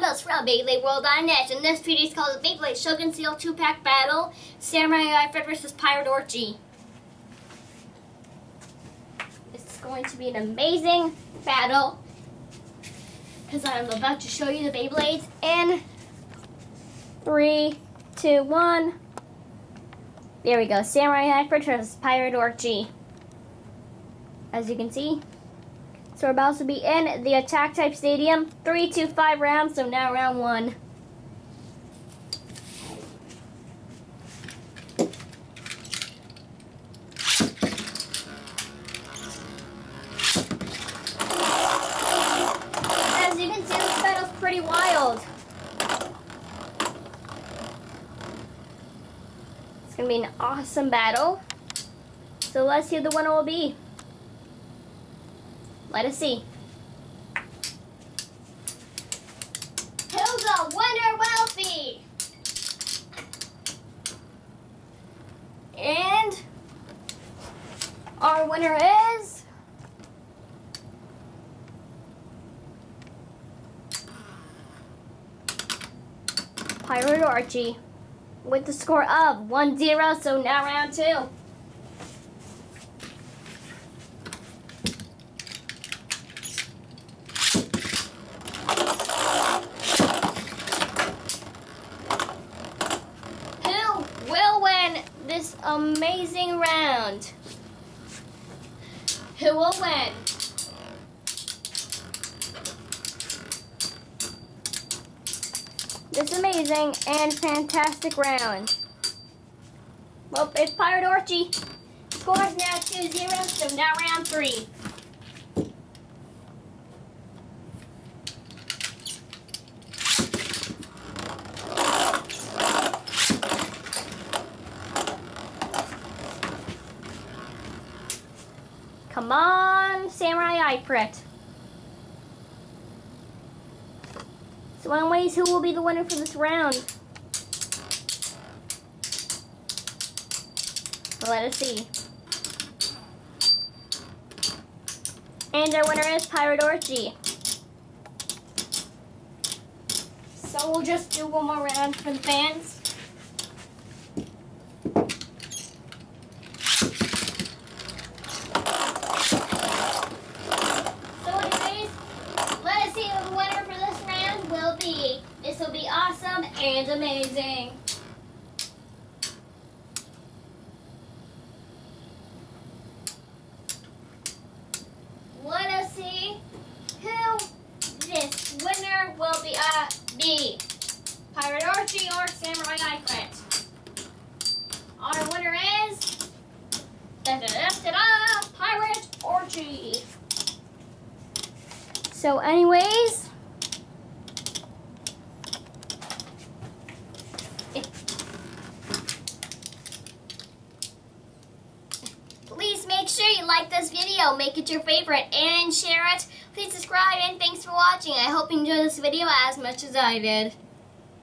bundles from BeybladeWorld.net, and this video is called the Beyblade Shogun Steel 2-Pack Battle, Samurai Ifrit vs. Pirate Orochi. It's going to be an amazing battle, because I'm about to show you the Beyblades in three, two, one. There we go, Samurai Ifrit vs. Pirate Orochi. As you can see, so we're about to be in the attack type stadium. Three, two, five rounds, so now round one. As you can see, this battle's pretty wild. It's gonna be an awesome battle. So let's see who the winner will be. Let us see. Who the winner? And our winner is Pirate Orochi with the score of 1-0, so now round two. Who will win this amazing round? Who will win? This amazing and fantastic round. Well, it's Pirate Orochi. Scores now 2-0, so now round three. Come on, Samurai Ifrit. So anyways, who will be the winner for this round? Let us see. And our winner is Pirate Orochi. So we'll just do one more round for the fans. So anyways, let us see who the winner for this round will be. This will be awesome and amazing. Let us see who this winner will be. Uh, be Pirate Orochi or Samurai Ifrit. Our winner is da da da da da Pirate Orochi. So, anyways, please like this video, make it your favorite, and share it. Please subscribe, and thanks for watching. I hope you enjoyed this video as much as I did.